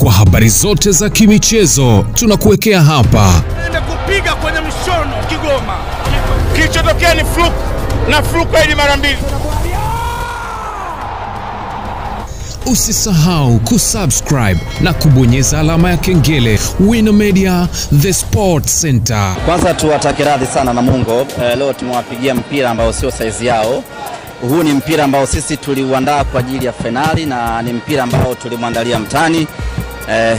Kwa habari zote za kimichezo tunakuwekea hapa. Ende kupiga kwenye mshono Kigoma, kilichotokea ni fluke na fluke hili mara mbili. Usisahau kusubscribe na kubonyeza alama ya kengele. Wino Media, the sport center. Kwanza tuwatake radhi sana Namungo. Eh, leo tumewapigia mpira ambao sio saizi yao. Huu ni mpira ambao sisi tuliuandaa kwa ajili ya fainali na ni mpira ambao tulimwandalia mtani. Eh,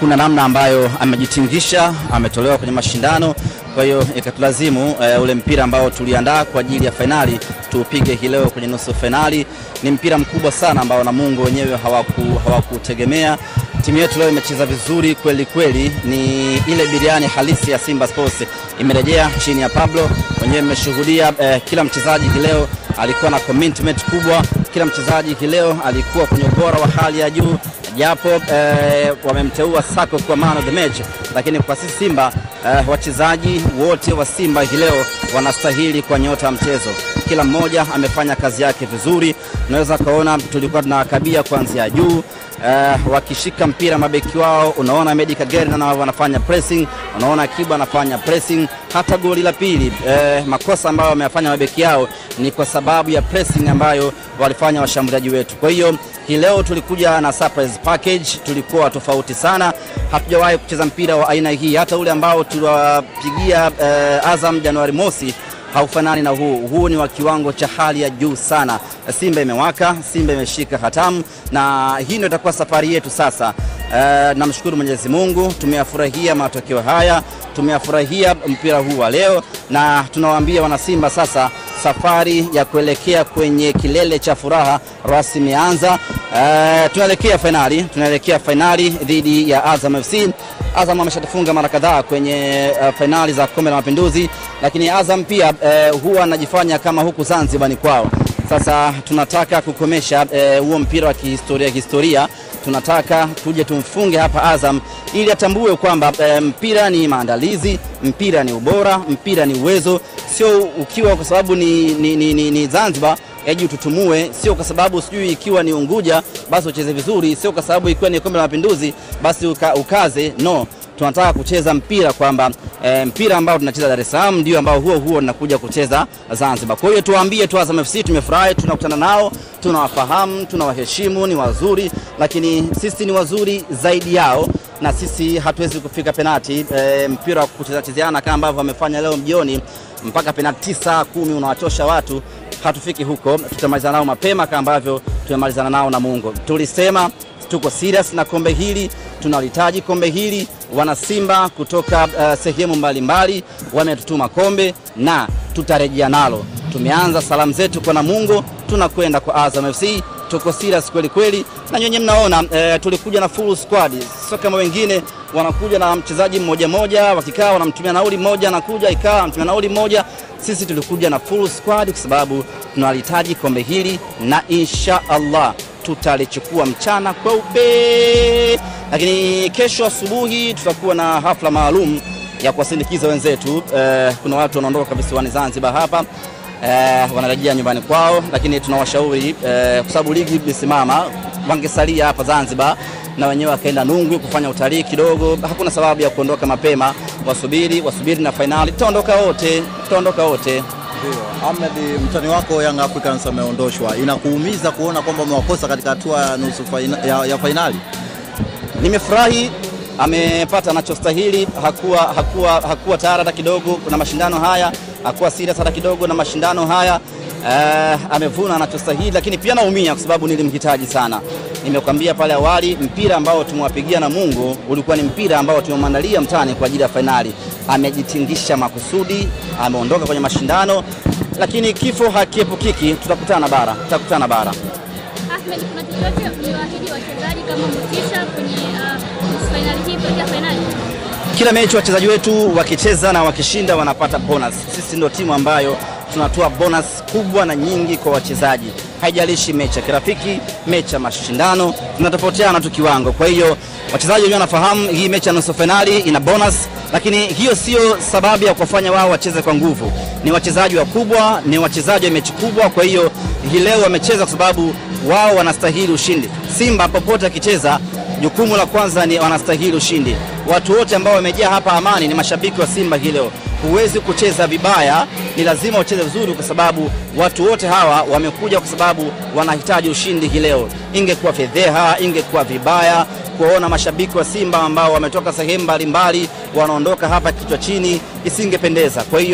kuna namna ambayo amejitingisha, ametolewa kwenye mashindano, kwa hiyo ikatulazimu eh, ule mpira ambao tuliandaa kwa ajili ya fainali tuupige hii leo kwenye nusu fainali. Ni mpira mkubwa sana ambao Namungo wenyewe hawakutegemea, hawaku. Timu yetu leo imecheza vizuri kweli kweli, ni ile biriani halisi ya Simba Sports imerejea chini ya Pablo. Wenyewe mmeshuhudia eh, kila mchezaji hii leo alikuwa na commitment kubwa, kila mchezaji hii leo alikuwa kwenye ubora wa hali ya juu japo eh, wamemteua Sako kwa man of the match, lakini kwa sisi Simba eh, wachezaji wote wa Simba hii leo wanastahili kwa nyota ya mchezo. Kila mmoja amefanya kazi yake vizuri. Unaweza kaona tulikuwa tunawakabia kuanzia juu Uh, wakishika mpira mabeki wao, unaona Medi Kagere na wanafanya pressing, unaona Kiba anafanya pressing. Hata goli la pili uh, makosa ambayo wameyafanya mabeki yao ni kwa sababu ya pressing ambayo walifanya washambuliaji wetu. Kwa hiyo hii leo tulikuja na surprise package, tulikuwa tofauti sana, hatujawahi kucheza mpira wa aina hii. Hata ule ambao tuliwapigia uh, Azam Januari mosi haufanani na huu. Huu ni wa kiwango cha hali ya juu sana. Simba imewaka, Simba imeshika hatamu, na hii ndio itakuwa safari yetu sasa. Uh, namshukuru Mwenyezi Mungu, tumeyafurahia matokeo haya, tumeyafurahia mpira huu wa leo, na tunawaambia wanasimba sasa safari ya kuelekea kwenye kilele cha furaha rasmi imeanza. Uh, tunaelekea fainali, tunaelekea fainali dhidi ya Azam FC. Azam ameshatufunga mara kadhaa kwenye uh, fainali za kombe la mapinduzi, lakini Azam pia uh, huwa anajifanya kama huku Zanzibar ni kwao. Sasa tunataka kukomesha huo uh, mpira wa kihistoria historia tunataka tuje tumfunge hapa Azam ili atambue kwamba e, mpira ni maandalizi, mpira ni ubora, mpira ni uwezo, sio ukiwa kwa sababu ni, ni, ni, ni, ni Zanzibar eji ututumue, sio kwa sababu sijui ikiwa ni Unguja basi ucheze vizuri, sio kwa sababu ikiwa ni kombe la mapinduzi basi uka, ukaze. No, tunataka kucheza mpira kwamba e, mpira ambao tunacheza Dar es Salaam ndio ambao huo huo tunakuja kucheza Zanzibar. Kwa hiyo tuwaambie tu Azam FC tumefurahi, tunakutana nao, tunawafahamu, tunawaheshimu, ni wazuri, lakini sisi ni wazuri zaidi yao na sisi hatuwezi kufika penati e, mpira wa kucheza chezeana kama ambavyo wamefanya leo mjioni mpaka penati tisa kumi unawachosha watu, hatufiki huko. Tutamalizana nao mapema kama ambavyo tumemalizana nao na Mungu. Tulisema tuko serious na kombe hili, tunalihitaji kombe hili. Wanasimba kutoka uh, sehemu mbalimbali wametutuma kombe na tutarejea nalo. Tumeanza salamu zetu kwa Namungo, tunakwenda kwa Azam FC. Tuko serious kweli kweli, na nyinyi mnaona e, tulikuja na full squad, sio kama wengine wanakuja na mchezaji mmoja mmoja, wakikaa wanamtumia nauli moja, anakuja ikaa anamtumia nauli moja. Sisi tulikuja na full squad kwa sababu tunalihitaji kombe hili, na insha Allah tutalichukua mchana kweupe, lakini kesho asubuhi tutakuwa na hafla maalum ya kuwasindikiza wenzetu. Eh, kuna watu wanaondoka visiwani Zanzibar hapa eh, wanarejea nyumbani kwao, lakini tunawashauri eh, kwa sababu ligi imesimama, wangesalia hapa Zanzibar na wenyewe wakaenda Nungwi kufanya utalii kidogo. Hakuna sababu ya kuondoka mapema, wasubiri wasubiri na fainali, tutaondoka wote, tutaondoka wote. Ndio. Ahmed, mtani wako Young Africans ameondoshwa, inakuumiza kuona kwamba umewakosa katika hatua ya nusu ya, ya fainali? Nimefurahi amepata anachostahili, hakuwa, hakuwa, hakuwa tayari hata kidogo na mashindano haya, hakuwa serious hata kidogo na mashindano haya. Uh, amevuna anachostahili, lakini pia naumia kwa sababu nilimhitaji sana. Nimekwambia pale awali, mpira ambao tumewapigia na Mungu ulikuwa ni mpira ambao tumemwandalia mtani kwa ajili ya fainali. Amejitingisha makusudi, ameondoka kwenye mashindano, lakini kifo hakiepukiki. Tutakutana bara, tutakutana bara. Ahmed, kuna chochote uliwaahidi wachezaji kama motisha kwenye uh, fainali hii kuelekea fainali? Kila mechi wachezaji wetu wakicheza na wakishinda wanapata bonus. Sisi ndio timu ambayo tunatoa bonus kubwa na nyingi kwa wachezaji, haijalishi mechi ya kirafiki, mechi ya mashindano, tunatofautiana tu kiwango. Kwa hiyo wachezaji wenyewe wanafahamu hii mechi ya nusu fainali ina bonus, lakini hiyo sio sababu ya kuwafanya wao wacheze kwa nguvu. Ni wachezaji wakubwa, ni wachezaji wa mechi kubwa, kwa hiyo hii leo wamecheza kwa sababu wao wanastahili ushindi. Simba popote akicheza Jukumu la kwanza ni wanastahili ushindi. Watu wote ambao wamejaa hapa Amani ni mashabiki wa Simba hii leo. Huwezi kucheza vibaya, ni lazima ucheze vizuri, kwa sababu watu wote hawa wamekuja kwa sababu wanahitaji ushindi hii leo. Ingekuwa fedheha, ingekuwa vibaya kuwaona mashabiki wa Simba ambao wametoka sehemu mbalimbali wanaondoka hapa kichwa chini, isingependeza. Kwa hiyo